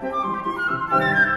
Música